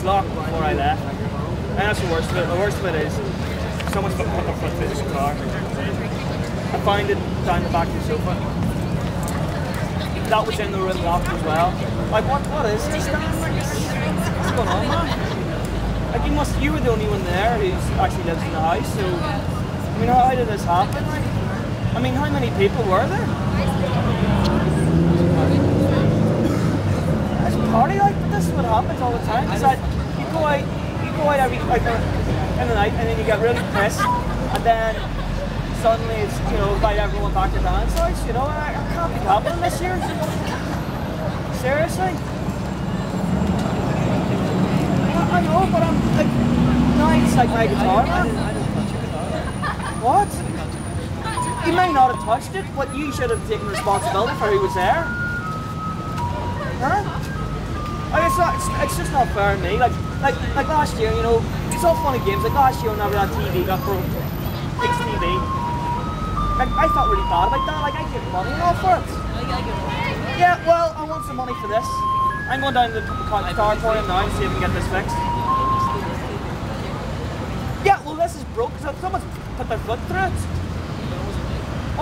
was locked before I left. And that's the worst of it. The worst of it is someone's put up front of this car. I find it down the back of the sofa. That was in the room locked as well. Like what what is this? What's going on man? Like you must you were the only one there who actually lives in the house, so I mean how, how did this happen? I mean how many people were there? It's a party like this is what time. Is that you go out you go out every like uh, in the night and then you get really pissed and then suddenly it's you know invite everyone back to Dan's house, you know, I, I can't be happening this year. Seriously. I, know, but I'm like now it's like my guitar. What? You may not have touched it, but you should have taken responsibility for who was there. Not, it's, it's just not fair to me. Like, like, like last year, you know, it's all funny games. Like last year, whenever that TV got broke, fixed TV, like I felt really bad about that. Like I gave money and all for it. Yeah, well, I want some money for this. I'm going down to the car car emporium now and see if we can get this fixed. Yeah, well, this is broke because someone's put their foot through it.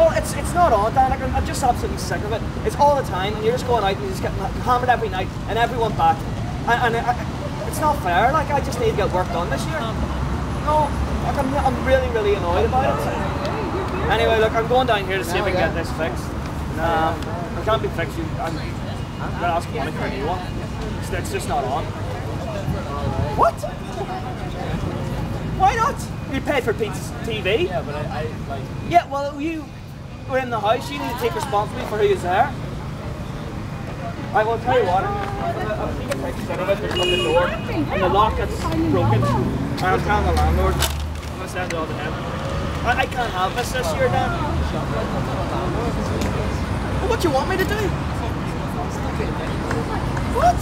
Oh, it's it's not on, Dan. Like, I'm just absolutely sick of it. It's all the time, and you're just going out and you just get hammered every night, and everyone back. And, and I, it's not fair. Like, I just need to get work done this year. No, like, I'm, I'm really, really annoyed about it. Anyway, look, I'm going down here to see if we can get this fixed. Um, it can't be fixed. You- I'm, I'm gonna ask money for a new one. It's, it's just not on. What? Why not? You paid for Pete's TV. Yeah, but I, I like. Yeah, well, you were in the house. You need to take responsibility for who is there. Right, well, I'll tell you what. I'm, of it from the door, and the lock that's broken. I'm telling the landlord. I'm gonna send it all to him. I, I can't have this this year, Dan. Well, what do you want me to do? What?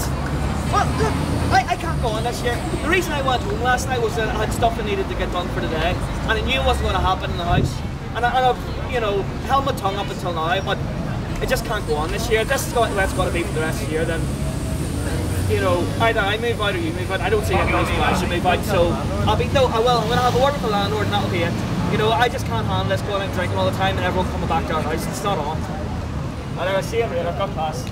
Look, I, I can't go on this year. The reason I went home last night was that I had stuff I needed to get done for today, and I knew it wasn't going to happen in the house. And, I, and I've, you know, held my tongue up until now, but it just can't go on this year. This is what it's going to be for the rest of the year. Then, you know, either I move out or you move out. I don't see any reason why I should move out. So I'll be no, I will. I'm to have a word with the landlord, and that'll be it. You know, I just can't handle this going and drinking all the time and everyone coming back to our house. It's not on. Anyway, see you later. I've got pass.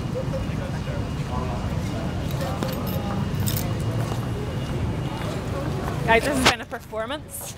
Guys, this has been a performance.